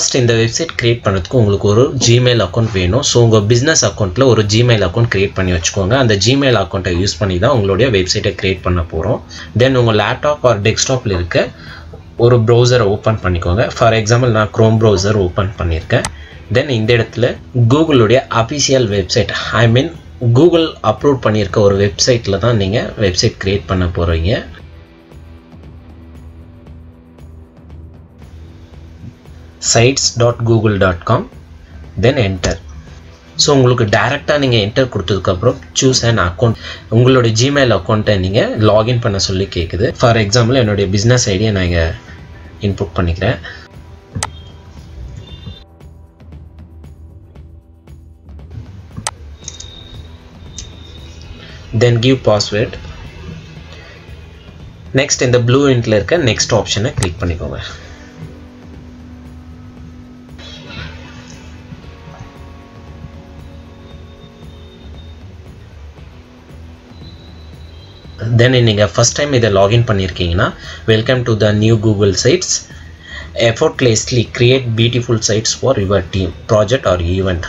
First இந்த website create பண்ணுறதுக்கு உங்களுக்கு ஒரு ஜிமெயில் அக்கௌண்ட் வேணும். ஸோ உங்கள் பிஸ்னஸ் அக்கௌண்ட்டில் ஒரு ஜிமெயில் அக்கௌண்ட் க்ரியேட் பண்ணி வச்சுக்கோங்க. அந்த ஜிமெயில் அக்கௌண்ட்டை யூஸ் பண்ணி தான் உங்களுடைய வெப்சைட்டை க்ரியேட் பண்ண போகிறோம் தென் உங்கள் லேப்டாப் ஆர் டெஸ்க்டாப்பில் இருக்க ஒரு ப்ரௌசரை ஓப்பன் பண்ணிக்கோங்க. ஃபார் எக்ஸாம்பிள் நான் க்ரோம் ப்ரௌசர் ஓப்பன் பண்ணியிருக்கேன். தென் இந்த இடத்துல கூகுளுடைய official website I mean Google upload பண்ணியிருக்க ஒரு வெப்சைட்டில் தான் நீங்கள் வெப்சைட் க்ரியேட் பண்ண போகிறீங்க sites.google.com dot Google dot com then enter so உங்களுக்கு டேரெக்டாக நீங்கள் என்டர் கொடுத்ததுக்கப்புறம் சூஸ் அண்ட் அக்கௌண்ட் உங்களுடைய ஜிமெயில் அக்கௌண்ட்டை நீங்கள் லாகின் பண்ண சொல்லி கேட்குது ஃபார் எக்ஸாம்பிள் என்னுடைய பிஸ்னஸ் ஐடியை நான் இங்கே இன்புட் பண்ணிக்கிறேன். தென் கிவ் பாஸ்வேர்ட் நெக்ஸ்ட் இந்த ப்ளூ இன்ட்டில் இருக்க நெக்ஸ்ட் ஆப்ஷனை கிளிக் பண்ணிக்கோங்க. தென் நீங்கள் ஃபஸ்ட் டைம் இதை login பண்ணியிருக்கீங்கன்னா welcome to the new Google Sites effortlessly create beautiful sites for your team project or event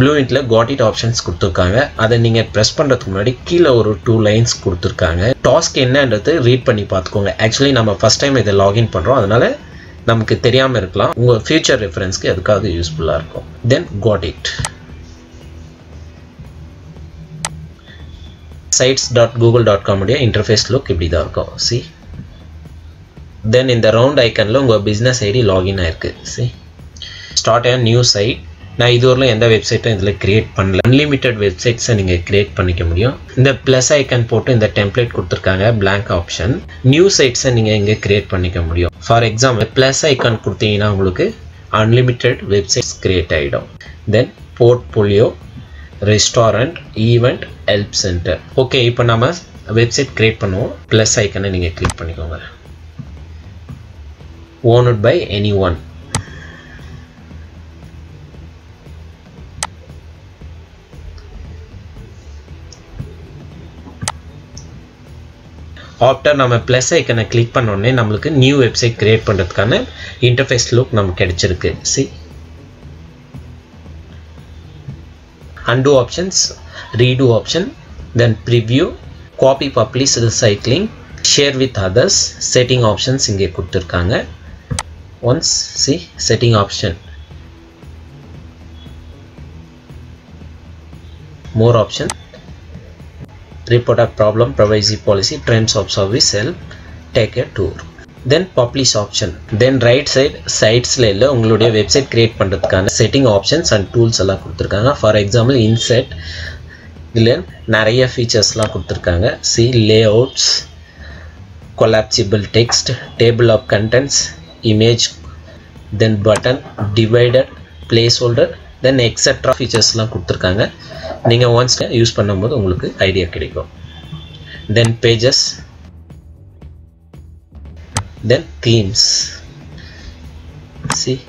blue இன்ட்டில் got it options கொடுத்துருக்காங்க. அதை நீங்கள் ப்ரெஸ் பண்ணுறதுக்கு முன்னாடி கீழே ஒரு டூ லைன்ஸ் கொடுத்துருக்காங்க. டாஸ்க் என்னன்றது ரீட் பண்ணி பார்த்துக்கோங்க. ஆக்சுவலி நம்ம ஃபஸ்ட் டைம் இதை லாகின் பண்ணுறோம் அதனால் நமக்கு தெரியாமல் இருக்கலாம். உங்கள் ஃபியூச்சர் ரெஃபரன்ஸ்க்கு எதுக்காவது யூஸ்ஃபுல்லாக இருக்கும். Then got it sites dot Google dot காமுடைய interface look இப்படி தான் இருக்கும். சி தென் இந்த ரவுண்ட் ஐக்கனில் உங்கள் பிஸ்னஸ் ஐடி லாகின் ஆயிருக்கு. See start a new site நான் இதுவரையிலும் எந்த வெப்சைட்டும் இதில் கிரியேட் பண்ணல. அன்லிமிட்டெட் வெப்சைட்ஸை நீங்கள் கிரியேட் பண்ணிக்க முடியும். இந்த ப்ளஸ் ஐக்கன் போட்டு இந்த டெம்ப்ளேட் கொடுத்துருக்காங்க பிளாங்க் ஆப்ஷன் நியூ சைட்ஸை நீங்கள் இங்கே கிரியேட் பண்ணிக்க முடியும். ஃபார் எக்ஸாம்பிள் ப்ளஸ் ஐக்கான் கொடுத்தீங்கன்னா உங்களுக்கு அன்லிமிட்டெட் வெப்சைட்ஸ் கிரியேட் ஆகிடும் then portfolio restaurant event help centre okay இப்போ நம்ம வெப்சைட் கிரியேட் பண்ணுவோம். ப்ளஸ் ஐக்கனை நீங்கள் கிளிக் பண்ணிக்கோங்க. Owned by anyone after நம்ம ப்ளஸ் ஐக்கனை கிளிக் பண்ணோடனே நம்மளுக்கு நியூ வெப்சைட் கிரியேட் பண்ணுறதுக்கான இன்டர்ஃபேஸ் லுக் நமக்கு கிடைச்சிருக்கு. See undo options redo option then preview copy publish recycling share with others setting options இங்கே கொடுத்துருக்காங்க once see setting option more option report a problem privacy policy terms of service help take a tour Then publish option then right side சைட்ஸில் இல்லை உங்களுடைய website create பண்ணுறதுக்கான setting options and tools எல்லாம் கொடுத்துருக்காங்க. For example insert இதில் நிறைய ஃபீச்சர்ஸ்லாம் கொடுத்துருக்காங்க. See layouts collapsible text table of contents image then button divided placeholder then extra ஃபீச்சர்ஸ்லாம் கொடுத்துருக்காங்க. நீங்கள் ஒன்ஸ் யூஸ் பண்ணும்போது உங்களுக்கு ஐடியா கிடைக்கும். Then pages then themes. See?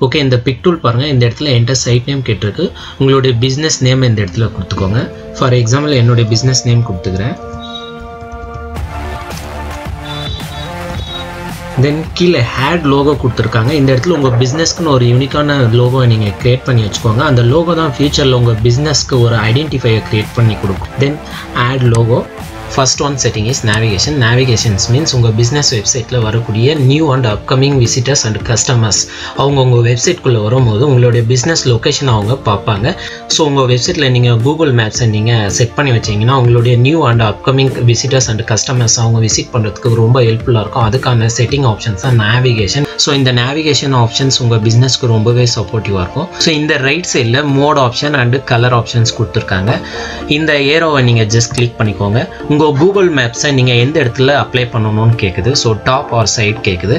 Okay இந்த பிக் டூல் பாருங்கள் இந்த இடத்துல என்டர் சைட் நேம் கேட்டிருக்கு. உங்களுடைய பிஸ்னஸ் நேம் இந்த இடத்துல கொடுத்துக்கோங்க. ஃபார் எக்ஸாம்பிள் என்னுடைய பிஸ்னஸ் நேம் கொடுத்துக்கிறேன். தென் கீழே ஹேட் லோகோ கொடுத்துருக்காங்க. இந்த இடத்துல உங்கள் பிஸ்னஸ்க்குன்னு ஒரு யூனிக்கான லோகோ நீங்கள் க்ரியேட் பண்ணி வச்சுக்கோங்க. அந்த லோகோ தான் ஃபியூச்சரில் உங்கள் பிஸ்னஸ்க்கு ஒரு ஐடென்டிஃபையை க்ரியேட் பண்ணி கொடுக்கும். Then add logo first one setting is navigation navigations means உங்கள் பிஸ்னஸ் வெப்சைட்டில் வரக்கூடிய new and upcoming visitors and customers அவங்க உங்கள் வெப்சைட்குள்ளே வரும்போது உங்களுடைய பிஸ்னஸ் லொக்கேஷன் அவங்க பார்ப்பாங்க. ஸோ உங்கள் வெப்சைட்டில் நீங்கள் கூகுள் மேப்ஸை நீங்கள் செட் பண்ணி வச்சிங்கன்னா உங்களுடைய new and upcoming visitors and customers அவங்க விசிட் பண்ணுறதுக்கு ரொம்ப ஹெல்ப்ஃபுல்லாக இருக்கும். அதுக்கான செட்டிங் ஆப்ஷன்ஸ் தான் நேவிகேஷன் ஸோ இந்த நேவிகேஷன் ஆப்ஷன்ஸ் உங்கள் பிஸ்னஸ்க்கு ரொம்பவே சப்போர்ட்டிவாக இருக்கும். ஸோ இந்த ரைட் சைடில் mode option and colour options கொடுத்துருக்காங்க. இந்த ஏரோவை நீங்கள் ஜஸ்ட் கிளிக் பண்ணிக்கோங்க. உங்கள் கூகுள் மேப்ஸை நீங்கள் எந்த இடத்துல அப்ளை பண்ணணும்னு கேட்குது ஸோ டாப் ஆர் சைட் கேட்குது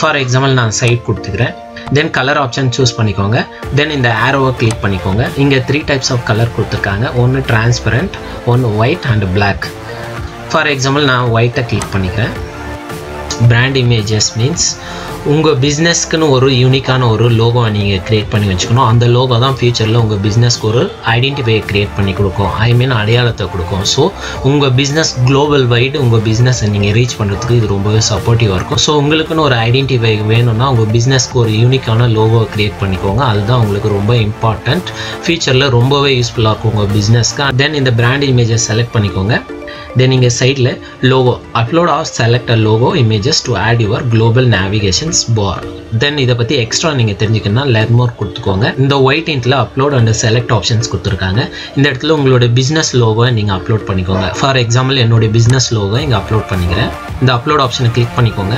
ஃபார் எக்ஸாம்பிள் நான் சைட் கொடுத்துக்கிறேன். தென் கலர் ஆப்ஷன் சூஸ் பண்ணிக்கோங்க. தென் இந்த ஆரோவை கிளிக் பண்ணிக்கோங்க. இங்கே த்ரீ டைப்ஸ் ஆஃப் கலர் கொடுத்துருக்காங்க. ஒன்று டிரான்ஸ்பரண்ட் ஒன்று white and black for example நான் ஒயிட்டை கிளிக் பண்ணிக்கிறேன். பிராண்ட் இமேஜஸ் மீன்ஸ் உங்கள் பிஸ்னஸ்க்குன்னு ஒரு யூனிக்கான ஒரு லோகோவை நீங்கள் க்ரியேட் பண்ணி வச்சுக்கணும். அந்த லோகோ தான் ஃப்யூச்சரில் உங்கள் பிஸ்னஸ்க்கு ஒரு ஐடென்டிஃபையை க்ரியேட் பண்ணி கொடுக்கும். ஐ மீன் அடையாளத்தை கொடுக்கும். ஸோ உங்கள் பிஸ்னஸ் குளோபல் வைடு உங்கள் பிஸ்னஸை நீங்கள் ரீச் பண்ணுறதுக்கு இது ரொம்பவே சப்போர்ட்டிவாக இருக்கும். ஸோ உங்களுக்குன்னு ஒரு ஐடென்டிஃபை வேணும்னா உங்கள் பிஸ்னஸ்க்கு ஒரு யூனிக்கான லோகோவை க்ரியேட் பண்ணிக்கோங்க. அதுதான் உங்களுக்கு ரொம்ப இம்பார்ட்டண்ட் ஃப்யூச்சரில் ரொம்பவே யூஸ்ஃபுல்லாக இருக்கும் உங்கள் பிஸ்னஸ்க்கு தென் இந்த பிராண்ட் இமேஜை செலக்ட் பண்ணிக்கோங்க. தென் இங்கே சைடில் logo upload or select a logo images to add your global navigations bar then இதை பற்றி எக்ஸ்ட்ரா நீங்கள் தெரிஞ்சுக்கணும்னா லெர்மோர் கொடுத்துக்கோங்க. இந்த ஒயிட் இன்ட்டில் அப்லோட் அண்ட் செலக்ட் ஆப்ஷன்ஸ் கொடுத்துருக்காங்க. இந்த இடத்துல உங்களோட பிஸ்னஸ் லோகோவை நீங்கள் அப்லோட் பண்ணிக்கோங்க. ஃபார் எக்ஸாம்பிள் என்னுடைய பிஸ்னஸ் லோகோ இங்கே அப்லோட் பண்ணிக்கிறேன். இந்த அப்லோட் ஆப்ஷனை கிளிக் பண்ணிக்கோங்க.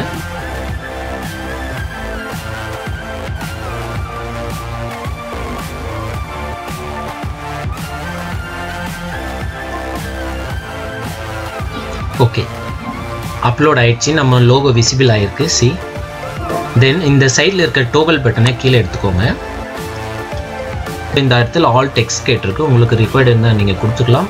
ஓகே அப்லோட் ஆயிடுச்சு. நம்ம லோகோ விசிபிள் ஆகிருக்கு சி தென் இந்த சைடில் இருக்க டோகல் பட்டனை கீழே எடுத்துக்கோங்க. இந்த இடத்துல ஆல் டெக்ஸ்ட் கேட்டிருக்கு. உங்களுக்கு ரிக்வயர்டு இருந்தால் நீங்கள் கொடுத்துக்கலாம்.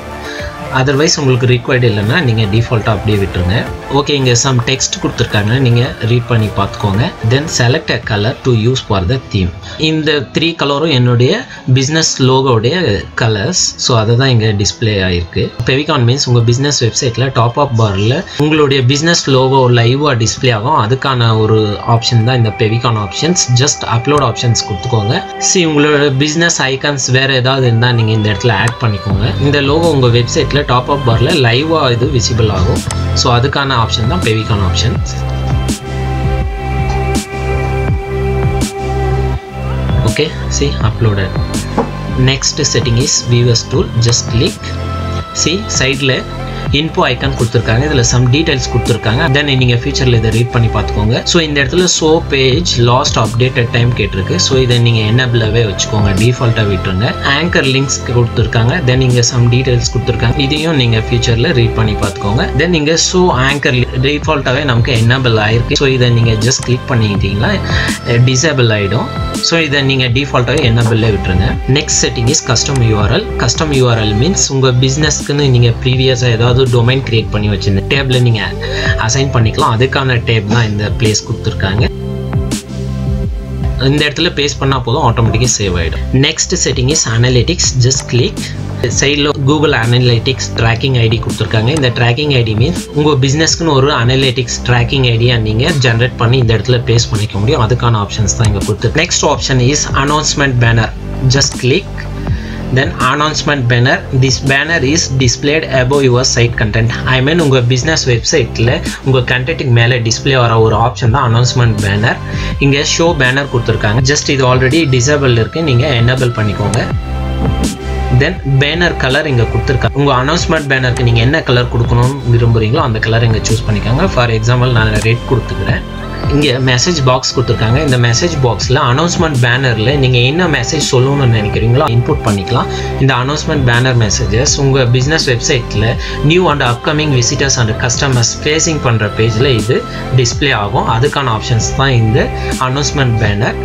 அதர்வைஸ் உங்களுக்கு ரிக்வயர்டு இல்லைன்னா நீங்கள் டிஃபால்ட்டாக அப்படியே விட்டுருங்க. ஓகே இங்கே சம் டெக்ஸ்ட் கொடுத்துருக்காங்க. நீங்கள் ரீட் பண்ணி பார்த்துக்கோங்க. Then select a colour to use for the theme இந்த த்ரீ கலரும் என்னுடைய பிஸ்னஸ் லோகோடைய கலர்ஸ் ஸோ அதை தான் இங்கே டிஸ்பிளே ஆகிருக்கு பெவிகான் மீன்ஸ் உங்கள் பிஸ்னஸ் வெப்சைட்டில் டாப் ஆஃப் பாரில் உங்களுடைய பிஸ்னஸ் லோகோ லைவாக டிஸ்பிளே ஆகும். அதுக்கான ஒரு ஆப்ஷன் தான் இந்த favicon options just upload options கொடுத்துக்கோங்க. சி உங்களோட பிஸ்னஸ் ஐகான்ஸ் வேறு ஏதாவது இருந்தால் நீங்கள் இந்த இடத்துல ஆட் பண்ணிக்கோங்க. இந்த லோகோ உங்கள் வெப்சைட்டில் டாப் ஆஃப் பாரில் லைவாக இது விசிபிள் ஆகும். ஸோ அதுக்கான ఆప్షన్தான் Favicon option. Okay, see uploaded. Next setting is viewers tool. Just click. See side layer info icon கொடுத்துருக்காங்க. இதில் சம் டீடைல்ஸ் கொடுத்துருக்காங்க. தென் நீங்கள் ஃபியூச்சரில் இதை ரீட் பண்ணி பார்த்துக்கோங்க. ஸோ இந்த இடத்துல show page last updated time கேட்டிருக்கு. ஸோ இதை நீங்கள் என்னபிளாகவே வச்சுக்கோங்க. டிஃபால்ட்டாக விட்டுருங்க. ஆங்கர் லிங்க்ஸ் கொடுத்துருக்காங்க. தென் இங்கே சம் டீடைல்ஸ் கொடுத்துருக்காங்க. இதையும் நீங்கள் ஃபியூச்சரில் ரீட் பண்ணி பார்த்துக்கோங்க. தென் இங்கே ஷோ ஆங்கர் டிஃபால்ட்டாகவே நமக்கு என்னபிள் ஆயிருக்கு. ஸோ இதை நீங்கள் ஜஸ்ட் கிளிக் பண்ணிக்கிட்டீங்கன்னா eh, டிசேபிள் ஆகிடும் ஸோ இதை நீங்கள் என்ன என்னபிள்லே விட்டுருங்க. Next setting is custom URL custom URL means உங்கள் பிஸ்னஸ்க்குன்னு நீங்கள் ப்ரீவியஸாக ஏதாவது டொமைன் கிரியேட் பண்ணி வச்சிருந்த டேபில் நீங்கள் அசைன் பண்ணிக்கலாம். அதுக்கான டேப் தான் இந்த பிளேஸ் கொடுத்துருக்காங்க. இந்த இடத்துல பேஸ்ட் பண்ணால் போதும் ஆட்டோமேட்டிக்காக சேவ் ஆகிடும் next setting is analytics just click சைடில் கூகுள் அனலிட்டிக்ஸ் ட்ராக்கிங் ஐடி கொடுத்துருக்காங்க. இந்த ட்ராக்கிங் ஐடி மீன்ஸ் உங்கள் பிஸ்னஸ்க்குன்னு ஒரு அனலிட்டிக்ஸ் ட்ராக்கிங் ஐடியா நீங்கள் ஜென்ரேட் பண்ணி இந்த இடத்துல பேஸ்ட் பண்ணிக்க முடியும். அதுக்கான ஆப்ஷன்ஸ் தான் இங்கே கொடுத்து next option is announcement banner just click then announcement banner. This banner is displayed above your site content. I mean உங்கள் பிஸ்னஸ் வெப்சைட்டில் உங்கள் கண்டென்ட்டுக்கு மேலே டிஸ்பிளே வர ஒரு ஆப்ஷன் தான் அனௌன்ஸ்மெண்ட் பேனர் இங்கே ஷோ பேனர் கொடுத்துருக்காங்க. ஜஸ்ட் இது ஆல்ரெடி டிசேபிள் இருக்குது நீங்கள் எனேபிள் பண்ணிக்கோங்க. தென் பேனர் கலர் இங்கே கொடுத்துருக்காங்க. உங்கள் அனௌன்ஸ்மெண்ட் பேனருக்கு நீங்கள் என்ன கலர் கொடுக்கணும்னு விரும்புகிறீங்களோ அந்த கலர் இங்கே சூஸ் பண்ணிக்கோங்க. ஃபார் எக்ஸாம்பிள் நான் ரெட் கொடுத்துக்கிறேன். இங்கே மெசேஜ் பாக்ஸ் கொடுத்துருக்காங்க. இந்த மெசேஜ் பாக்ஸில் அனௌன்ஸ்மெண்ட் பேனரில் நீங்கள் என்ன மெசேஜ் சொல்லணும்னு நினைக்கிறீங்களோ இன்புட் பண்ணிக்கலாம். இந்த அனௌன்ஸ்மெண்ட் பேனர் மெசேஜஸ் உங்கள் பிஸ்னஸ் வெப்சைட்டில் new and upcoming visitors and customers facing பண்ணுற பேஜில் இது டிஸ்பிளே ஆகும். அதுக்கான ஆப்ஷன்ஸ் தான் இந்த அனௌன்ஸ்மெண்ட் பேனர்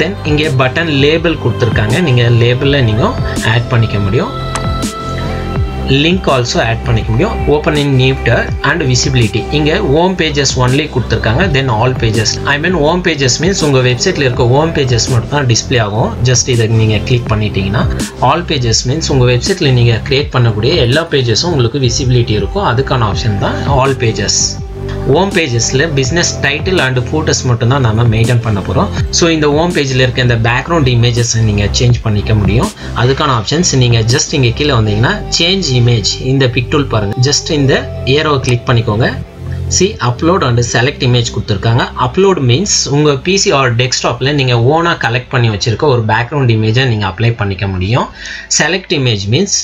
தென் இங்கே பட்டன் லேபிள் கொடுத்துருக்காங்க. நீங்கள் லேபிளில் நீங்கள் ஆட் பண்ணிக்க முடியும். லிங்க் ஆல்சோ ஆட் பண்ணிக்க முடியும். Open in new tab and visibility இங்கே ஹோம் பேஜஸ் ஒன்லி கொடுத்துருக்காங்க then all pages I mean home pages means உங்கள் வெப்சைட்டில் இருக்க ஹோம் பேஜஸ் மட்டும் தான் டிஸ்பிளே ஆகும். ஜஸ்ட் இதை நீங்கள் கிளிக் பண்ணிட்டீங்கன்னா ஆல் பேஜஸ் மீன்ஸ் உங்கள் வெப்சைட்டில் நீங்கள் க்ரியேட் பண்ணக்கூடிய எல்லா பேஜஸும் உங்களுக்கு விசிபிலிட்டி இருக்கும். அதுக்கான ஆப்ஷன் தான் ஆல் பேஜஸ் ஹோம் பேஜஸில் பிஸ்னஸ் டைட்டில் அண்ட் ஃபோட்டோஸ் மட்டும்தான் நம்ம மெயின்டைன் பண்ண போகிறோம் ஸோ இந்த ஹோம் பேஜில் இருக்க இந்த பேக்ரவுண்ட் இமேஜஸை நீங்கள் சேஞ்ச் பண்ணிக்க முடியும். அதுக்கான ஆப்ஷன்ஸ் நீங்கள் ஜஸ்ட் இங்கே கீழே வந்தீங்கன்னா சேஞ்ச் இமேஜ் இந்த பிக்டூல் பாருங்கள் ஜஸ்ட் இந்த ஏரோவை கிளிக் பண்ணிக்கோங்க. See upload and select image கொடுத்துருக்காங்க. அப்லோட் மீன்ஸ் உங்கள் பிசி ஆர் டெஸ்க்டாப்பில் நீங்கள் ஓனாக கலெக்ட் பண்ணி வச்சுருக்க ஒரு பேக்ரவுண்ட் இமேஜை நீங்கள் அப்ளை பண்ணிக்க முடியும். Select image means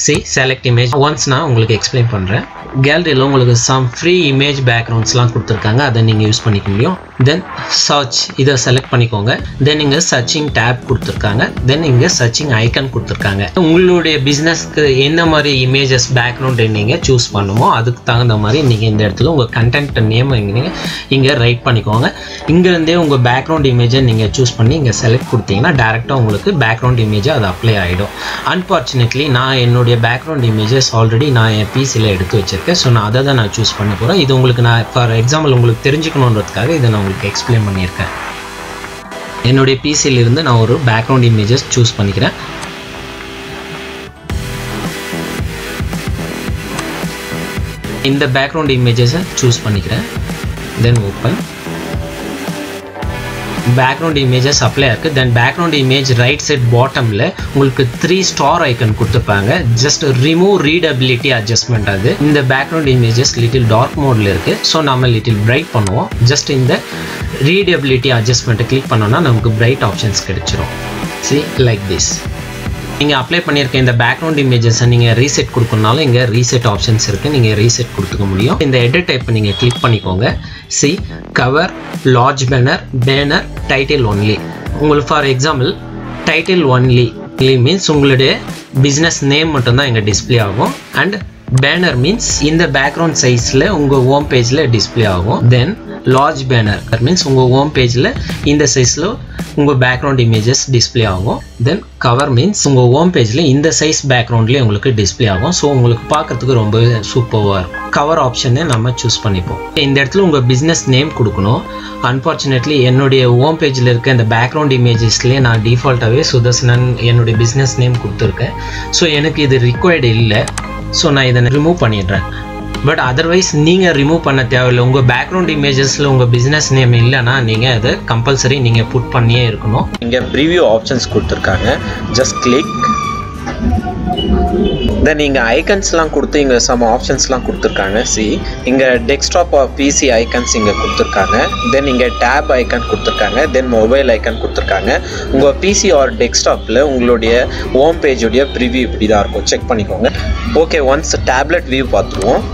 see select image once நான் உங்களுக்கு எக்ஸ்பிளைன் பண்ணுறேன் கேலரியில் உங்களுக்கு சம் ஃப்ரீ இமேஜ் பேக்ரவுண்ட்ஸ்லாம் கொடுத்துருக்காங்க. அதை நீங்கள் யூஸ் பண்ணிக்க முடியும். தென் சர்ச் இதை செலக்ட் பண்ணிக்கோங்க. தென் இங்கே சர்ச்சிங் டேப் கொடுத்துருக்காங்க. தென் இங்கே சர்ச்சிங் ஐக்கன் கொடுத்துருக்காங்க. உங்களுடைய பிஸ்னஸ்க்கு என்ன மாதிரி இமேஜஸ் பேக்ரவுண்ட் நீங்கள் சூஸ் பண்ணுமோ அதுக்கு தகுந்த மாதிரி நீங்கள் இந்த இடத்துல உங்கள் கண்டென்ட் நேம் நீங்கள் இங்கே ரைட் பண்ணிக்கோங்க. இங்கேருந்தே உங்கள் பேக்ரவுண்ட் இமேஜை நீங்கள் சூஸ் பண்ணி இங்கே செலக்ட் கொடுத்தீங்கன்னா டேரெக்டாக உங்களுக்கு பேக்ரவுண்ட் இமேஜை அது அப்ளை ஆகிடும் அன்ஃபார்ச்சுனேட்லி நான் என்னுடைய பேக்ரவுண்ட் இமேஜஸ் ஆல்ரெடி நான் என் பிசியில் எடுத்து வச்சுருக்கேன். ஸோ நான் அதை தான் நான் சூஸ் பண்ண போகிறேன் இது உங்களுக்கு நான் ஃபார் எக்ஸாம்பிள் உங்களுக்கு தெரிஞ்சுக்கணுன்றதுக்காக இதை நான் உங்களுக்கு எக்ஸ்பிளைன் பண்ணியிருக்கேன். என்னுடைய பிசியிலிருந்து நான் ஒரு பேக்ரவுண்ட் இமேஜஸ் சூஸ் பண்ணிக்கிறேன். இந்த பேக்ரவுண்ட் இமேஜஸை சூஸ் பண்ணிக்கிறேன். Then open background images apply இருக்குது then background image right side பாட்டமில் உங்களுக்கு த்ரீ ஸ்டார் ஐக்கன் கொடுத்துருப்பாங்க. ஜஸ்ட் ரிமூவ் ரீடபிலிட்டி அட்ஜஸ்ட்மெண்ட் அது. இந்த பேக்ரவுண்ட் இமேஜஸ் லிட்டில் டார்க் மோடில் இருக்குது ஸோ நம்ம லிட்டில் பிரைட் பண்ணுவோம். ஜஸ்ட் இந்த ரீடபிலிட்டி அட்ஜஸ்ட்மெண்ட்டை கிளிக் பண்ணோன்னா நமக்கு பிரைட் ஆப்ஷன்ஸ் கிடைச்சிரும். சி லைக் திஸ் நீங்கள் அப்ளை பண்ணியிருக்க இந்த பேக்ரவுண்ட் இமேஜஸை நீங்கள் ரீசெட் கொடுக்கணுனாலும் இங்கே ரீசெட் ஆப்ஷன்ஸ் இருக்குது நீங்கள் ரீசெட் கொடுத்துக்க முடியும். இந்த எடிட் டைப்பை நீங்கள் கிளிக் பண்ணிக்கோங்க. See cover large banner banner title only உங்களுக்கு for example title only means உங்களுடைய பிஸ்னஸ் நேம் மட்டும்தான் இங்கே டிஸ்பிளே ஆகும். அண்ட் பேனர் மீன்ஸ் இந்த பேக்ரவுண்ட் சைஸில் உங்கள் ஹோம் பேஜில் டிஸ்பிளே ஆகும். தென் லார்ஜ் பேனர் மீன்ஸ் உங்கள் ஹோம் பேஜில் இந்த சைஸில் உங்கள் பேக்ரவுண்ட் இமேஜஸ் டிஸ்பிளே ஆகும். தென் கவர் மீன்ஸ் உங்கள் ஹோம் பேஜில் இந்த சைஸ் பேக்ரவுண்ட்லேயே உங்களுக்கு டிஸ்பிளே ஆகும். ஸோ உங்களுக்கு பார்க்குறதுக்கு ரொம்ப சூப்பராக இருக்கும். கவர் ஆப்ஷனை நம்ம சூஸ் பண்ணிப்போம். இந்த இடத்துல உங்கள் பிஸ்னஸ் நேம் கொடுக்கணும். அன்ஃபார்ச்சுனேட்லி என்னுடைய ஹோம் பேஜில் இருக்க இந்த பேக்ரவுண்ட் இமேஜஸ்லேயே நான் டிஃபால்ட்டாகவே சுதர்சனன் என்னுடைய பிஸ்னஸ் நேம் கொடுத்துருக்கேன். ஸோ எனக்கு இது ரிக்வயர்டு இல்லை. ஸோ நான் இதை ரிமூவ் பண்ணிடுறேன். பட் அதர்வைஸ் நீங்கள் ரிமூவ் பண்ண தேவையில்லை. உங்கள் பேக்ரவுண்ட் இமேஜஸில் உங்கள் பிஸ்னஸ் நேம் இல்லைன்னா நீங்கள் அதை கம்பல்சரி நீங்கள் புட் பண்ணியே இருக்கணும். இங்கே ப்ரிவியூ ஆப்ஷன்ஸ் கொடுத்துருக்காங்க. ஜஸ்ட் கிளிக் தென் இங்கே ஐக்கன்ஸ்லாம் கொடுத்து இங்கே சம் ஆப்ஷன்ஸ்லாம் கொடுத்துருக்காங்க. சி இங்கே டெஸ்க்டாப் பிசி ஐக்கன்ஸ் இங்கே கொடுத்துருக்காங்க. தென் இங்கே டேப் ஐக்கன் கொடுத்துருக்காங்க. தென் மொபைல் ஐக்கன் கொடுத்துருக்காங்க. உங்கள் பிசி ஆர் டெஸ்க்டாப்பில் உங்களுடைய ஹோம் பேஜுடைய ப்ரிவியூ இப்படி தான் இருக்கும். செக் பண்ணிக்கோங்க. ஓகே ஒன்ஸ் டேப்லெட் வியூ பார்த்துருவோம்.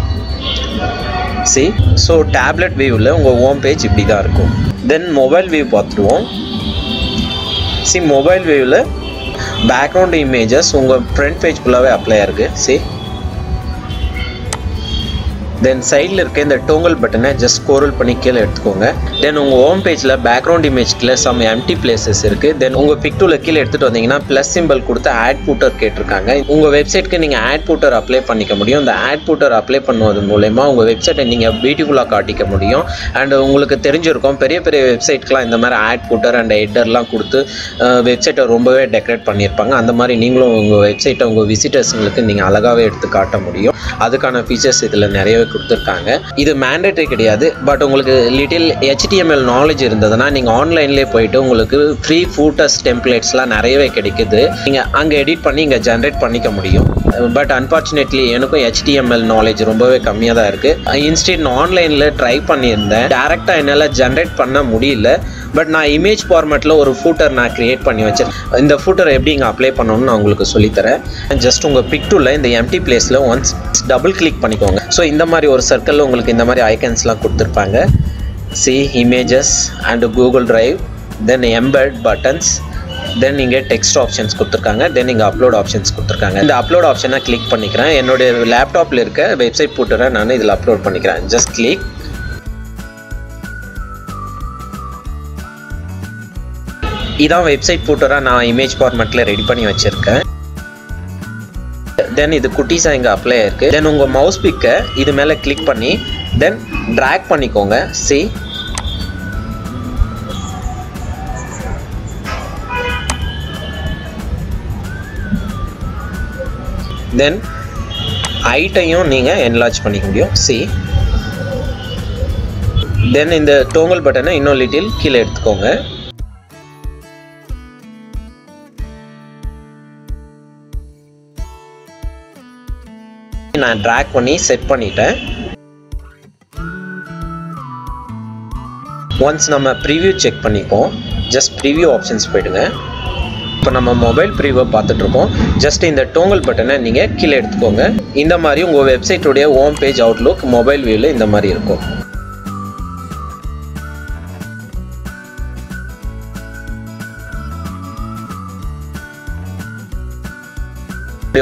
சி ஸோ டேப்லெட் வியூவில் உங்கள் ஹோம் பேஜ் இப்படி தான் இருக்கும். தென் மொபைல் வியூ பார்த்துருவோம். சி மொபைல் வியூவில் பேக்ரவுண்ட் இமேஜஸ் உங்கள் ஃப்ரண்ட் பேஜ் ஃபுல்லாகவே அப்ளை ஆயிருக்கு சி தென் சைடில் இருக்க இந்த டோங்கல் பட்டனை ஜஸ்ட் ஸ்கோரல் பண்ணி கீழே எடுத்துக்கோங்க. தென் உங்கள் ஹோம் பேஜில் பேக்ரவுண்ட் இமேஜ்ல சம் எம்டி பிளேசஸ் இருக்குது தென் உங்கள் பிக்டூவில் கீழே எடுத்துகிட்டு வந்தீங்கன்னா ப்ளஸ் சிம்பிள் கொடுத்து ஆட் பூட்டர் கேட்டிருக்காங்க. உங்கள் வெப்சைட்க்கு நீங்கள் ஆட் பூட்டர் அப்ளை பண்ணிக்க முடியும். இந்த ஆட் பூட்டர் அப்ளை பண்ணுவது மூலயமா உங்கள் வெப்சைட்டை நீங்கள் பியூட்டிஃபுல்லாக காட்டிக்க முடியும். அண்ட் உங்களுக்கு தெரிஞ்சிருக்கும் பெரிய பெரிய வெப்சைட்க்கெலாம் இந்த மாதிரி ஆட் பூட்டர் அண்ட் ஹெட்டர்லாம் கொடுத்து வெப்சைட்டை ரொம்பவே டெக்கரேட் பண்ணியிருப்பாங்க. அந்த மாதிரி நீங்களும் உங்கள் வெப்சைட்டை உங்கள் விசிட்டர்ஸுங்களுக்கு நீங்கள் அழகாகவே எடுத்து காட்ட முடியும். அதுக்கான ஃபீச்சர்ஸ் இதில் நிறையவே கொடுத்துருக்காங்க. இது மேண்டேட்டரி கிடையாது. பட் உங்களுக்கு லிட்டில் ஹெச்டிஎம்எல் நாலேஜ் இருந்ததுன்னா நீங்கள் ஆன்லைன்லேயே போயிட்டு உங்களுக்கு ஃப்ரீ ஃபூட்டஸ் டெம்ப்ளேட்ஸ்லாம் நிறையவே கிடைக்குது. நீங்கள் அங்கே எடிட் பண்ணி இங்கே ஜென்ரேட் பண்ணிக்க முடியும். பட் அன்ஃபார்ச்சுனேட்லி எனக்கும் ஹெச்டிஎம்எல் நாலேஜ் ரொம்பவே கம்மியாக தான் இருக்குது இன்ஸ்டீட் நான் ஆன்லைனில் ட்ரை பண்ணியிருந்தேன். டேரெக்டாக என்னால் ஜென்ரேட் பண்ண முடியல. பட் நான் இமேஜ் ஃபார்மேட்டில் ஒரு ஃபூட்டர் நான் க்ரியேட் பண்ணி வச்சேன் இந்த ஃபூட்டரை எப்படி இங்கே அப்ளை பண்ணணும்னு நான் உங்களுக்கு சொல்லித்தரேன் ஜஸ்ட் உங்கள் பிக்டூவில் இந்த எம்டி பிளேஸில் ஒன்ஸ் டபுள் கிளிக் பண்ணிக்கோங்க. ஸோ இந்த மாதிரி ஒரு சர்க்கிளில் உங்களுக்கு இந்த மாதிரி ஐக்கன்ஸ்லாம் கொடுத்துருப்பாங்க. See images and Google Drive then embed buttons then இங்கே டெக்ஸ்ட் ஆப்ஷன்ஸ் கொடுத்துருக்காங்க தென் இங்கே அப்லோட் ஆப்ஷன்ஸ் கொடுத்துருக்காங்க. இந்த அப்லோட் ஆப்ஷனை கிளிக் பண்ணிக்கிறேன். என்னுடைய லேப்டாப்பில் இருக்க வெப்சைட் போட்டுறேன் நான் இதில் அப்லோட் பண்ணிக்கிறேன். ஜஸ்ட் கிளிக் இதான் வெப்சைட் ஃபோட்டோராக நான் இமேஜ் ஃபார்மேட்டில் ரெடி பண்ணி வச்சுருக்கேன். தென் இது குட்டீஸாக இங்கே அப்ளை இருக்குது தென் உங்கள் மவுஸ் பிக்கை இது மேலே கிளிக் பண்ணி தென் ட்ராக் பண்ணிக்கோங்க. சி தென் ஹைட்டையும் நீங்கள் என்லார்ஜ் பண்ணிக்க முடியும். சி தென் இந்த டோங்கல் பட்டனை இன்னும் லிட்டில் கீழே எடுத்துக்கோங்க. நான் ட்ராக் பண்ணி செட் பண்ணிட்டேன். ஒன்ஸ் நம்ம ப்ரிவியூ செக் பண்ணிப்போம். ஜஸ்ட் ப்ரிவ்யூ ஆப்ஷன்ஸ் போயிடுங்க. இப்போ நம்ம மொபைல் ப்ரிவியூ பார்த்துட்ருக்கோம் ஜஸ்ட் இந்த டோங்கல் பட்டனை நீங்கள் கீழே எடுத்துக்கோங்க. இந்த மாதிரி உங்கள் வெப்சைட்டுடைய ஹோம் பேஜ் அவுட்லுக் மொபைல் வியூவில் இந்த மாதிரி இருக்கும்.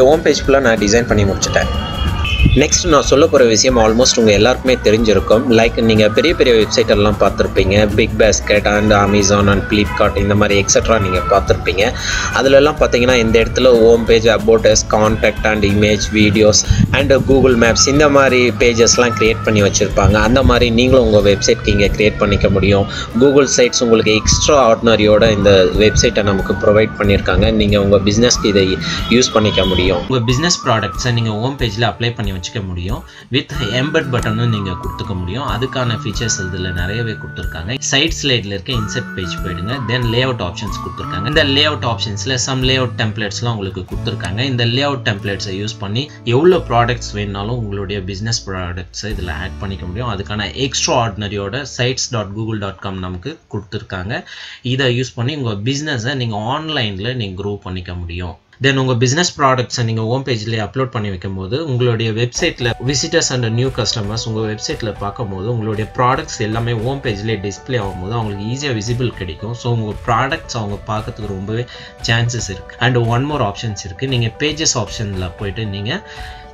ஹோம் பேஜ் ஃபுல்லாக நான் டிசைன் பண்ணி முடிச்சிட்டேன். நெக்ஸ்ட் நான் சொல்ல போகிற விஷயம் ஆல்மோஸ்ட் உங்கள் எல்லாருக்குமே தெரிஞ்சிருக்கும். லைக் நீங்கள் பெரிய பெரிய வெப்சைட் எல்லாம் பார்த்துருப்பீங்க. BigBasket and Amazon and Flipkart இந்த மாதிரி எக்ஸட்ரா நீங்கள் பார்த்துருப்பீங்க. அதிலெல்லாம் பார்த்தீங்கன்னா இந்த இடத்துல home page about us contact and image videos and Google Maps இந்த மாதிரி பேஜஸ்லாம் க்ரியேட் பண்ணி வச்சுருப்பாங்க. அந்த மாதிரி நீங்களும் உங்கள் வெப்சைட்க்கு இங்கே க்ரியேட் பண்ணிக்க முடியும். கூகுள் சைட்ஸ் உங்களுக்கு எக்ஸ்ட்ரா ஆர்டினரியோட இந்த வெப்சைட்டை நமக்கு ப்ரொவைட் பண்ணியிருக்காங்க நீங்கள் உங்கள் பிஸ்னஸ்க்கு இதை யூஸ் பண்ணிக்க முடியும். உங்கள் பிஸ்னஸ் ப்ராடக்ட்ஸை நீங்கள் ஹோம் பேஜில் அப்ளை பண்ணி வச்சுக்க முடியும். வித் எம்பட் பட்டனும் நீங்கள் கொடுத்துக்க முடியும். அதுக்கான ஃபீச்சர்ஸ் இதில் நிறையவே கொடுத்துருக்காங்க. சைட் ஸ்லைடில் இருக்க இன்செட் பேஜ் போயிடுங்க. தென் லே அவுட் ஆப்ஷன்ஸ் கொடுத்துருக்காங்க. இந்த லே அவுட் ஆப்ஷன்ஸில் சம் லே அவுட் டெம்ப்ளேட்ஸ்லாம் உங்களுக்கு கொடுத்துருக்காங்க. இந்த லே அவுட் டெம்ப்ளேட்ஸை யூஸ் பண்ணி எவ்வளோ ப்ராடக்ட்ஸ் வேணுனாலும் உங்களுடைய பிஸ்னஸ் ப்ராடக்ட்ஸை இதில் ஆட் பண்ணிக்க முடியும். அதுக்கான extra ஆர்டினரியோட sites dot Google dot com நமக்கு கொடுத்துருக்காங்க. இதை யூஸ் பண்ணி உங்கள் பிஸ்னஸை நீங்கள் ஆன்லைனில் நீங்கள் க்ரோ பண்ணிக்க முடியும். தென் உங்கள் பிஸ்னஸ் ப்ராடக்ட்ஸை நீங்கள் ஹோம் பேஜ்லேயே அப்லோட் பண்ணி வைக்கும் போது உங்களுடைய வெப்சைட்டில் விசிட்டர்ஸ் அண்ட் நியூ கஸ்டமர்ஸ் உங்கள் வெப்சைட்டில் பார்க்கும்போது உங்களுடைய ப்ராடக்ட்ஸ் எல்லாமே ஹோம் பேஜ்லேயே டிஸ்பிளே ஆகும்போது அவங்களுக்கு ஈஸியாக விசிபிள் கிடைக்கும். ஸோ உங்கள் ப்ராடக்ட்ஸ் அவங்க பார்க்கறதுக்கு ரொம்பவே சான்சஸ் இருக்குது அண்ட் ஒன் மோர் ஆப்ஷன்ஸ் இருக்குது நீங்கள் பேஜஸ் ஆப்ஷனில் போயிட்டு நீங்கள்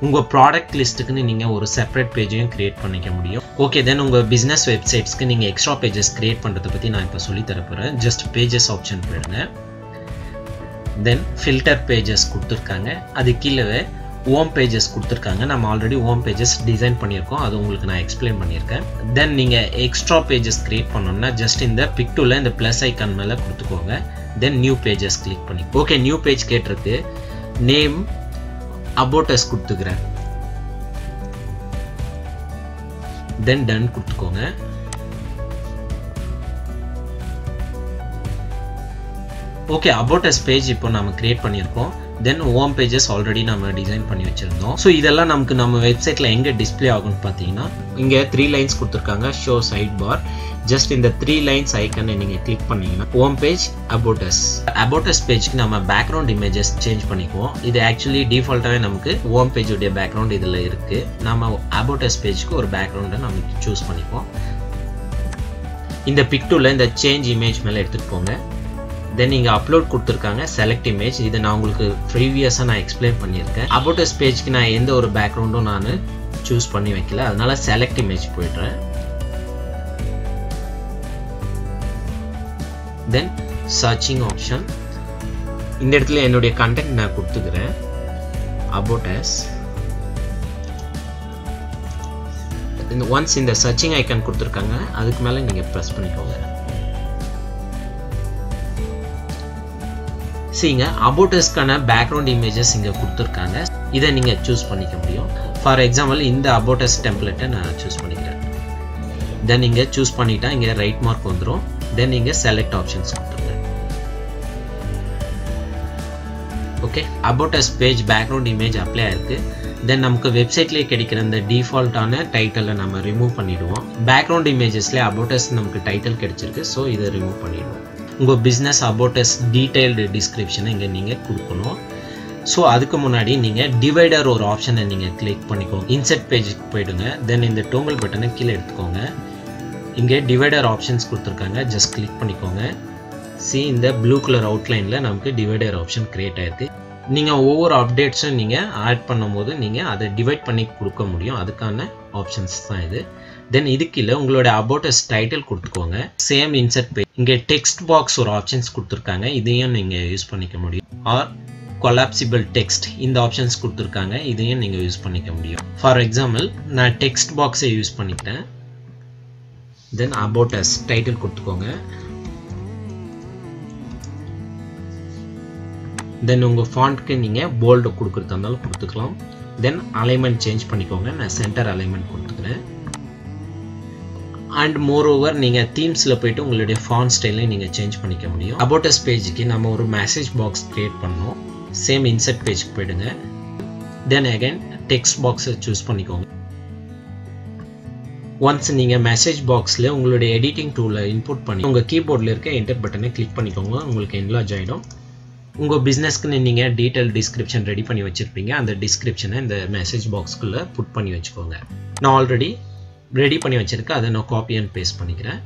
உங்கள் ப்ராடக்ட் லிஸ்ட்டுக்குன்னு நீங்கள் ஒரு செப்பரேட் பேஜையும் க்ரியேட் பண்ணிக்க முடியும். ஓகே தென் உங்கள் பிஸ்னஸ் வெப்சைட்ஸ்க்கு நீங்கள் எக்ஸ்ட்ரா பேஜஸ் க்ரியேட் பண்ணுறதை பற்றி நான் இப்போ சொல்லி தரப்போகிறேன் ஜஸ்ட் பேஜஸ் ஆப்ஷன் போயிடுங்க. தென் ஃபில்டர் பேஜஸ் கொடுத்துருக்காங்க. அது கீழே ஓம் பேஜஸ் கொடுத்துருக்காங்க. நம்ம ஆல்ரெடி ஓம் பேஜஸ் டிசைன் பண்ணியிருக்கோம். அது உங்களுக்கு நான் எக்ஸ்பிளைன் பண்ணியிருக்கேன். தென் நீங்கள் எக்ஸ்ட்ரா பேஜஸ் க்ரியேட் பண்ணோம்னா ஜஸ்ட் இந்த பிக்டூவில் இந்த ப்ளஸ் ஐக்கான் மேலே கொடுத்துக்கோங்க. தென் நியூ பேஜஸ் கிளிக் பண்ணி. ஓகே நியூ பேஜ் கேட்டிருக்கு. நேம் அபோட்டஸ் கொடுத்துக்கிறேன். தென் டன் கொடுத்துக்கோங்க. ஓகே அபவுட் பேஜ் இப்போ நம்ம கிரியேட் பண்ணியிருக்கோம். தென் ஹோம் பேஜஸ் ஆல்ரெடி நம்ம டிசைன் பண்ணி வச்சுருந்தோம். ஸோ இதெல்லாம் நமக்கு நம்ம வெப்சைட்டில் எங்கே டிஸ்பிளே ஆகும்னு பார்த்தீங்கன்னா இங்கே த்ரீ லைன்ஸ் கொடுத்துருக்காங்க ஷோ சைட் பார் ஜஸ்ட் இந்த த்ரீ லைன்ஸ் ஐக்கனை நீங்கள் கிளிக் பண்ணீங்கன்னா ஹோம் பேஜ் அபோட்டஸ் அபோட்டஸ் பேஜ்க்கு நம்ம பேக்ரவுண்ட் இமேஜஸ் சேஞ்ச் பண்ணிக்குவோம். இது ஆக்சுவலி டிஃபால்ட்டாகவே நமக்கு ஹோம் பேஜுடைய பேக்ரவுண்ட் இதில் இருக்குது நம்ம அபோட்டஸ் பேஜ்க்கு ஒரு பேக்ரவுண்டை நம்ம சூஸ் பண்ணிக்குவோம். இந்த பிக்டூவில் இந்த சேஞ்ச் இமேஜ் மேலே எடுத்துகிட்டு போங்க. தென் இங்கே அப்லோட் கொடுத்துருக்காங்க செலக்ட் இமேஜ் இதை நான் உங்களுக்கு ப்ரீவியஸாக நான் எக்ஸ்பிளைன் பண்ணியிருக்கேன். அபோட்டஸ் பேஜ்க்கு நான் எந்த ஒரு பேக்ரவுண்டும் நான் சூஸ் பண்ணி வைக்கல. அதனால் செலக்ட் இமேஜ் போய்ட்றேன். தென் சர்ச்சிங் ஆப்ஷன் இந்த இடத்துல என்னுடைய கண்டென்ட் நான் கொடுத்துக்கிறேன். அபோட்டஸ் இந்த ஒன்ஸ் இந்த சர்ச்சிங் ஐக்கான் கொடுத்துருக்காங்க அதுக்கு மேலே நீங்கள் ப்ரெஸ் பண்ணிக்கோங்க. சரிங்க அபோட்டஸ்க்கான பேக்ரவுண்ட் இமேஜஸ் இங்கே கொடுத்துருக்காங்க. இதை நீங்கள் சூஸ் பண்ணிக்க முடியும். ஃபார் எக்ஸாம்பிள் இந்த அபோட்டஸ் டெம்ப்ளேட்டை நான் சூஸ் பண்ணிக்கிறேன். தென் இங்கே சூஸ் பண்ணிட்டா இங்கே ரைட் மார்க் வந்துடும் தென் இங்கே செலக்ட் ஆப்ஷன்ஸ் கொடுத்துருங்க. Okay about us page background image apply ஆயிருக்கு. தென் நமக்கு வெப்சைட்லேயே கிடைக்கிற இந்த டிஃபால்ட்டான டைட்டிலை நம்ம ரிமூவ் பண்ணிவிடுவோம் பேக்ரவுண்ட் இமேஜஸ்லேயே அபோட்டஸ் நமக்கு டைட்டில் கிடைச்சிருக்கு. ஸோ இதை ரிமூவ் பண்ணிவிடுவோம் உங்கள் பிஸ்னஸ் அபோட்டஸ் டீட்டெயில்டு டிஸ்கிரிப்ஷனை இங்கே நீங்கள் கொடுக்கணும். ஸோ அதுக்கு முன்னாடி நீங்கள் டிவைடர் ஒரு ஆப்ஷனை நீங்கள் கிளிக் பண்ணிக்கோங்க. இன்செட் பேஜுக்கு போயிடுங்க. தென் இந்த டோங்கல் பட்டனை கீழே எடுத்துக்கோங்க. இங்கே டிவைடர் ஆப்ஷன்ஸ் கொடுத்துருக்காங்க. ஜஸ்ட் கிளிக் பண்ணிக்கோங்க. சி இந்த ப்ளூ கலர் அவுட்லைனில் நமக்கு டிவைடர் ஆப்ஷன் க்ரியேட் ஆயிருக்கு. நீங்கள் ஒவ்வொரு அப்டேட்ஸும் நீங்கள் ஆட் பண்ணும்போது நீங்கள் அதை டிவைட் பண்ணி கொடுக்க முடியும். அதுக்கான ஆப்ஷன்ஸ் தான் இது. தென் இது கீழே உங்களோட அபோட்டஸ் டைட்டில் கொடுத்துக்கோங்க. சேம் இன்சர்ட் பேஜ் இங்கே டெக்ஸ்ட் பாக்ஸ் ஒரு ஆப்ஷன்ஸ் கொடுத்துருக்காங்க. இதையும் நீங்கள் யூஸ் பண்ணிக்க முடியும். ஆர் கொலாப்சிபிள் டெக்ஸ்ட் இந்த ஆப்ஷன்ஸ் கொடுத்துருக்காங்க. இதையும் நீங்கள் யூஸ் பண்ணிக்க முடியும். ஃபார் எக்ஸாம்பிள் நான் டெக்ஸ்ட் பாக்ஸை யூஸ் பண்ணிக்கிட்டேன். தென் அபோட்டஸ் டைட்டில் கொடுத்துக்கோங்க. தென் உங்கள் ஃபாண்ட்க்கு நீங்கள் போல்டு கொடுக்குறதா இருந்தாலும் கொடுத்துக்கலாம். தென் அலைன்மெண்ட் சேஞ்ச் பண்ணிக்கோங்க. நான் சென்டர் அலைன்மெண்ட் கொடுத்துக்கிறேன். அண்ட் மோர் ஓவர் நீங்கள் தீம்ஸில் போயிட்டு உங்களுடைய ஃபான் ஸ்டைலையும் நீங்கள் சேஞ்ச் பண்ணிக்க முடியும். அபோட்டஸ் பேஜுக்கு நம்ம ஒரு மெசேஜ் பாக்ஸ் க்ரியேட் பண்ணோம். சேம் இன்செர்ட் பேஜுக்கு போயிடுங்க. தென் அகைன் டெக்ஸ்ட் பாக்ஸை சூஸ் பண்ணிக்கோங்க. ஒன்ஸ் நீங்கள் மெசேஜ் பாக்ஸில் உங்களுடைய எடிட்டிங் டூலில் இன்புட் பண்ணி உங்கள் கீபோர்டில் இருக்க என்டர் பட்டனை கிளிக் பண்ணிக்கோங்க. உங்களுக்கு என்லாஜ் ஆகிடும் உங்கள் பிஸ்னஸ்க்குன்னு நீங்கள் டீட்டெயில் டிஸ்கிரிப்ஷன் ரெடி பண்ணி வச்சுருப்பீங்க. அந்த டிஸ்கிரிப்ஷனை இந்த மெசேஜ் பாக்ஸ்க்குள்ளே புட் பண்ணி வச்சுக்கோங்க. நான் ஆல்ரெடி ரெடி பண்ணி வச்சுருக்கேன் அதை நான் காப்பி அண்ட் பேஸ்ட் பண்ணிக்கிறேன்.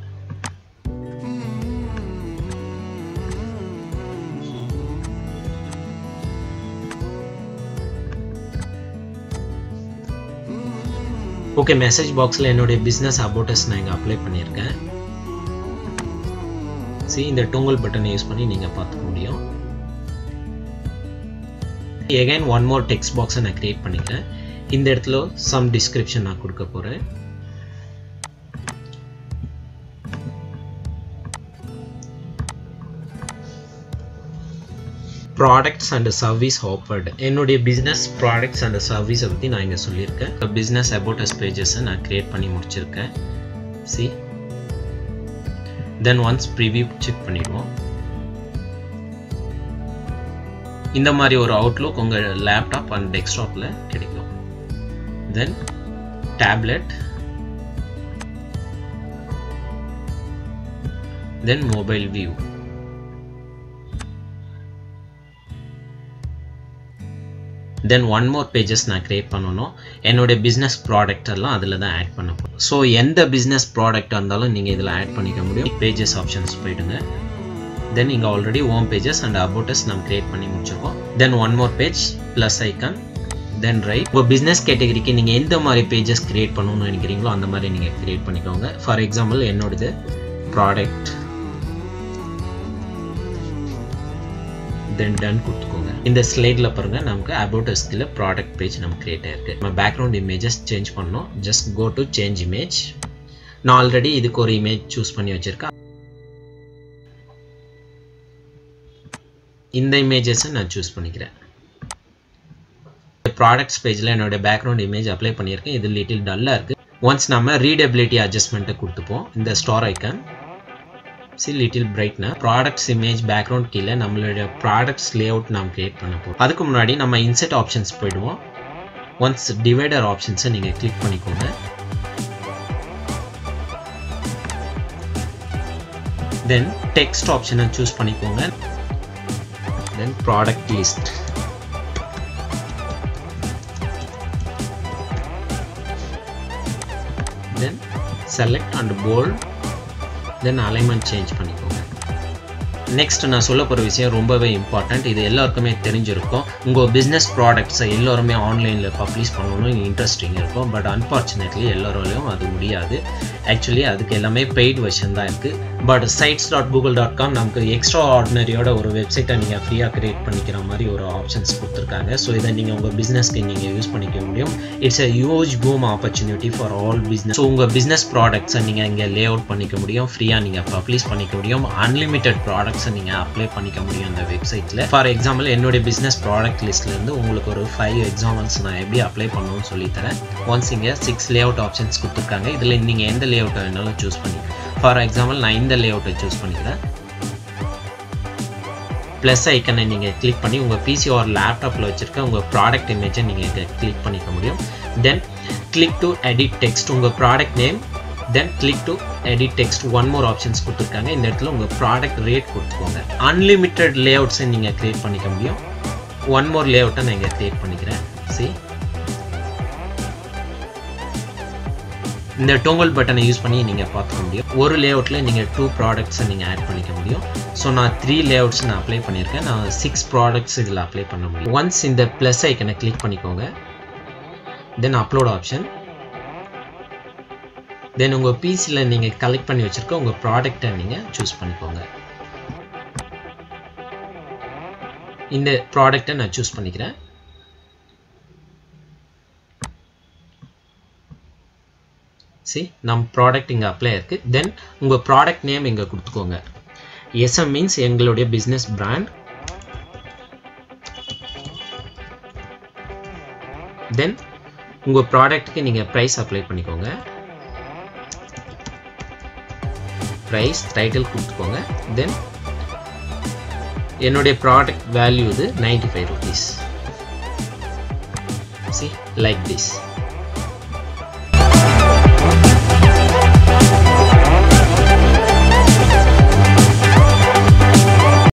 ஓகே மெசேஜ் பாக்ஸில் என்னுடைய பிஸ்னஸ் அபோட்டஸ் நான் இங்கே அப்ளை பண்ணியிருக்கேன். சி இந்த டோங்கல் பட்டனை யூஸ் பண்ணி நீங்கள் பார்த்துக்க முடியும். எகைன் ஒன் மோர் டெக்ஸ்ட் பாக்ஸை நான் க்ரியேட் பண்ணிக்கிறேன். இந்த இடத்துல சம் டிஸ்கிரிப்ஷன் நான் கொடுக்க போகிறேன் ப்ராடக்ட்ஸ் அண்ட் சர்வீஸ் ஆஃபர்டு என்னுடைய பிஸ்னஸ் ப்ராடக்ட்ஸ் அண்ட் சர்வீஸை பற்றி நான் இங்கே சொல்லியிருக்கேன். பிஸ்னஸ் அபோட்டஸ் பேஜஸை நான் க்ரியேட் பண்ணி முடிச்சிருக்கேன். See then once preview check பண்ணிடுவோம். இந்த மாதிரி ஒரு அவுட்லுக் உங்கள் லேப்டாப் அண்ட் டெஸ்க்டாப்பில் கிடைக்கும். Then tablet then mobile view then one more pages நான் க்ரியேட் பண்ணணும். என்னுடைய பிஸ்னஸ் ப்ராடக்ட் எல்லாம் அதில் தான் ஆட் பண்ண போகிறோம் ஸோ எந்த பிஸ்னஸ் ப்ராடக்டாக இருந்தாலும் நீங்கள் இதில் ஆட் பண்ணிக்க முடியும். பேஜஸ் ஆப்ஷன்ஸ் போயிடுங்க. தென் இங்கே already home pages and about us நம்ம க்ரியேட் பண்ணி முடிச்சிருக்கோம். Then one more page plus icon then right இப்போ பிஸ்னஸ் கேட்டகரிக்கு நீங்கள் எந்த மாதிரி பேஜஸ் க்ரியேட் பண்ணணும்னு நினைக்கிறீங்களோ அந்த மாதிரி நீங்கள் க்ரியேட் பண்ணிக்கோங்க. ஃபார் எக்ஸாம்பிள் என்னோடது ப்ராடக்ட் தென் டன் குட் இந்த ஸ்லைடில் பாருங்கள் நமக்கு அபவுட் ஸ்கில் ப்ராடக்ட் பேஜ் நம்ம கிரியேட் ஆயிருக்கு. நம்ம பேக்ரவுண்ட் இமேஜஸ் சேஞ்ச் பண்ணோம் just go to change image நான் ஆல்ரெடி இதுக்கு ஒரு இமேஜ் சூஸ் பண்ணி வச்சுருக்கேன். இந்த இமேஜஸை நான் சூஸ் பண்ணிக்கிறேன். ப்ராடக்ட்ஸ் பேஜில் என்னோட பேக்ரவுண்ட் இமேஜ் அப்ளை பண்ணியிருக்கேன். இது லிட்டில் டல்லாக இருக்குது ஒன்ஸ் நம்ம ரீடபிலிட்டி அட்ஜஸ்ட்மெண்ட்டை கொடுத்துப்போம். இந்த ஸ்டார் ஐக்கான் சி லிட்டில் பிரைட்னா ப்ராடக்ட்ஸ் இமேஜ் பேக்ரவுண்ட் கீழே நம்மளுடைய ப்ராடக்ட்ஸ் லே அவுட் நாம் கிரியேட் பண்ண போகிறோம் அதுக்கு முன்னாடி நம்ம இன்செட் ஆப்ஷன்ஸ் போயிடுவோம். ஒன்ஸ் டிவைடர் ஆப்ஷன்ஸை நீங்கள் கிளிக் பண்ணிக்கோங்க. தென் டெக்ஸ்ட் ஆப்ஷனை சூஸ் பண்ணிக்கோங்க. Then product list then select and bold then alignment change பண்ணிக்கோங்க. நெக்ஸ்ட் நான் சொல்ல போகிற விஷயம் ரொம்பவே இம்பார்ட்டண்ட் இது எல்லாருக்குமே தெரிஞ்சிருக்கும். உங்கள் பிஸ்னஸ் ப்ராடக்ட்ஸை எல்லோருமே ஆன்லைனில் பப்ளிஷ் பண்ணணும்னு இன்ட்ரெஸ்டிங் இருக்கும். பட் அன்ஃபார்ச்சுனேட்லி எல்லோராலையும் அது முடியாது. ஆக்சுவலி அதுக்கு எல்லாமே பெய்ட் வெர்ஷன் தான் இருக்குது but sites dot Google dot com நமக்கு எக்ஸ்ட்ரா ஆர்டினரியோட ஒரு வெப்சைட்டை நீங்கள் ஃப்ரீயாக க்ரியேட் பண்ணிக்கிற மாதிரி ஒரு ஆப்ஷன்ஸ் கொடுத்துருக்காங்க. ஸோ இதை நீங்கள் உங்கள் பிஸ்னஸ்க்கு நீங்கள் யூஸ் பண்ணிக்க முடியும். It's a huge boom opportunity for all business so உங்கள் பிஸ்னஸ் ப்ராடக்ட்ஸை நீங்கள் இங்கே லே அவுட் பண்ணிக்க முடியும். ஃப்ரீயாக நீங்கள் பப்ளிஷ் பண்ணிக்க முடியும். அன்லிமிட்டெட் ப்ராடக்ட்ஸை நீங்கள் அப்ளை பண்ணிக்க முடியும் இந்த வெப்சைட்டில் ஃபார் எக்ஸாம்பிள் என்னுடைய பிஸ்னஸ் ப்ராடக்ட் லிஸ்ட்லேருந்து உங்களுக்கு ஒரு ஃபைவ் எக்ஸாம்பிள்ஸ் நான் எப்படி அப்ளை பண்ணணும்னு சொல்லித்தரேன். ஒன்ஸ் இங்கே சிக்ஸ் லே அவுட் ஆப்ஷன்ஸ் கொடுத்துருக்காங்க. இதில் நீங்கள் எந்த லே அவுட்டை வேணாலும் சூஸ் பண்ணிக்கலாம். ஃபார் எக்ஸாம்பிள் நான் இந்த லே அவுட்டை சூஸ் பண்ணிக்கிறேன். ப்ளஸ் ஐக்கனை நீங்கள் கிளிக் பண்ணி உங்கள் பிசி ஒரு லேப்டாப்பில் வச்சுருக்க உங்கள் ப்ராடக்ட் இமேஜை நீங்கள் கிளிக் பண்ணிக்க முடியும். Then click to edit text உங்கள் product name then click to edit text one more options கொடுத்துருக்காங்க. இந்த இடத்துல உங்கள் ப்ராடக்ட் ரேட் கொடுத்துக்கோங்க. அன்லிமிட்டெட் லே அவுட்ஸை நீங்கள் க்ரியேட் பண்ணிக்க முடியும். ஒன் மோர் லே அவுட்டை நான் இங்கே க்ரியேட் பண்ணிக்கிறேன். சி இந்த டோங்கல் பட்டனை யூஸ் பண்ணி நீங்கள் பார்த்துக்க முடியும். ஒரு லே அவுட்டில் நீங்கள் டூ ப்ராடக்ட்ஸை நீங்கள் ஆட் பண்ணிக்க முடியும். ஸோ நான் த்ரீ லே அவுட்ஸ் நான் அப்ளை பண்ணியிருக்கேன். நான் சிக்ஸ் ப்ராடக்ட்ஸ் இதில் அப்ளை பண்ண முடியும். ஒன்ஸ் இந்த ப்ளஸ் ஐக்கனை கிளிக் பண்ணிக்கோங்க. தென் அப்லோட் ஆப்ஷன் தென் உங்கள் பிசியில் நீங்கள் கலெக்ட் பண்ணி வச்சுருக்க உங்கள் ப்ராடக்டை நீங்கள் சூஸ் பண்ணிக்கோங்க. இந்த ப்ராடக்டை நான் சூஸ் பண்ணிக்கிறேன். சி நம் ப்ராடக்ட் இங்கே அப்ளை இருக்குது தென் உங்கள் ப்ராடக்ட் நேம் இங்கே கொடுத்துக்கோங்க. எஸ்எம் மீன்ஸ் எங்களுடைய பிஸ்னஸ் பிராண்ட் தென் உங்கள் ப்ராடக்ட்டுக்கு நீங்கள் ப்ரைஸ் அப்ளை பண்ணிக்கோங்க. ப்ரைஸ் டைட்டில் கொடுத்துக்கோங்க. தென் என்னுடைய ப்ராடக்ட் வேல்யூ இது ninety five rupees see like this